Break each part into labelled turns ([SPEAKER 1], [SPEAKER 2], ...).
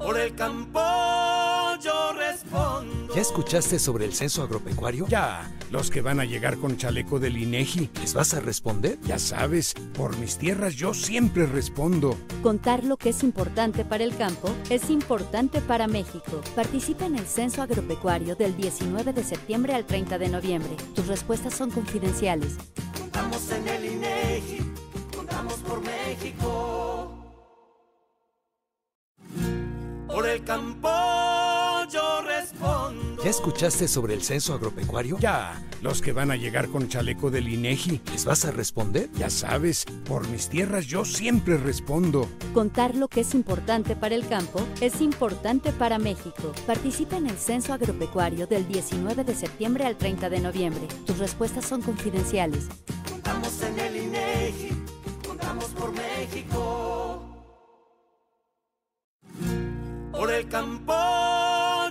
[SPEAKER 1] Por el campo yo respondo.
[SPEAKER 2] ¿Ya escuchaste sobre el censo agropecuario?
[SPEAKER 3] Ya, los que van a llegar con chaleco del INEGI.
[SPEAKER 2] ¿Les vas a responder?
[SPEAKER 3] Ya sabes, por mis tierras yo siempre respondo.
[SPEAKER 4] Contar lo que es importante para el campo es importante para México. Participa en el censo agropecuario del 19 de septiembre al 30 de noviembre. Tus respuestas son confidenciales.
[SPEAKER 1] Contamos en el el campo yo respondo.
[SPEAKER 2] ¿Ya escuchaste sobre el censo agropecuario?
[SPEAKER 3] Ya, los que van a llegar con chaleco del INEGI.
[SPEAKER 2] ¿Les vas a responder?
[SPEAKER 3] Ya sabes, por mis tierras yo siempre respondo.
[SPEAKER 4] Contar lo que es importante para el campo es importante para México. Participa en el censo agropecuario del 19 de septiembre al 30 de noviembre. Tus respuestas son confidenciales.
[SPEAKER 1] Contamos en el el campo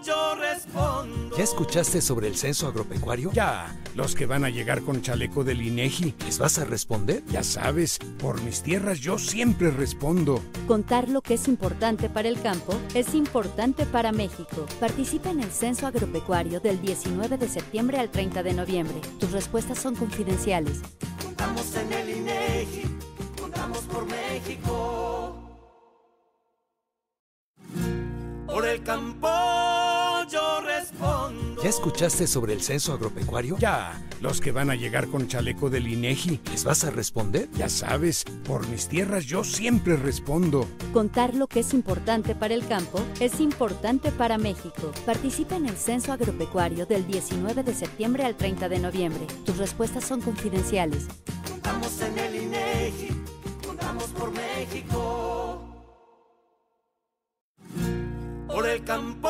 [SPEAKER 1] yo respondo.
[SPEAKER 2] ¿Ya escuchaste sobre el censo agropecuario?
[SPEAKER 3] Ya, los que van a llegar con chaleco del INEGI.
[SPEAKER 2] ¿Les vas a responder?
[SPEAKER 3] Ya sabes, por mis tierras yo siempre respondo.
[SPEAKER 4] Contar lo que es importante para el campo es importante para México. Participa en el censo agropecuario del 19 de septiembre al 30 de noviembre. Tus respuestas son confidenciales.
[SPEAKER 1] Contamos en el INEGI, contamos por México. El campo yo respondo.
[SPEAKER 2] ¿Ya escuchaste sobre el censo agropecuario?
[SPEAKER 3] Ya, los que van a llegar con chaleco del INEGI.
[SPEAKER 2] ¿Les vas a responder?
[SPEAKER 3] Ya sabes, por mis tierras yo siempre respondo.
[SPEAKER 4] Contar lo que es importante para el campo es importante para México. Participa en el censo agropecuario del 19 de septiembre al 30 de noviembre. Tus respuestas son confidenciales.
[SPEAKER 1] Contamos en el INEGI, por el campo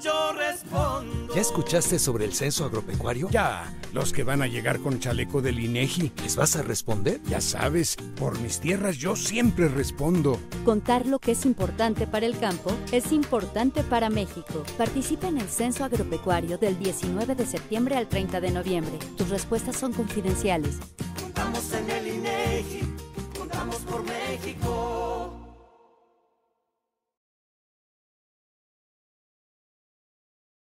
[SPEAKER 1] yo respondo.
[SPEAKER 2] ¿Ya escuchaste sobre el censo agropecuario?
[SPEAKER 3] Ya, los que van a llegar con chaleco del INEGI.
[SPEAKER 2] ¿Les vas a responder?
[SPEAKER 3] Ya sabes, por mis tierras yo siempre respondo.
[SPEAKER 4] Contar lo que es importante para el campo es importante para México. Participa en el censo agropecuario del 19 de septiembre al 30 de noviembre. Tus respuestas son confidenciales.
[SPEAKER 1] Contamos en el INEGI, contamos por México.